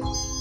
you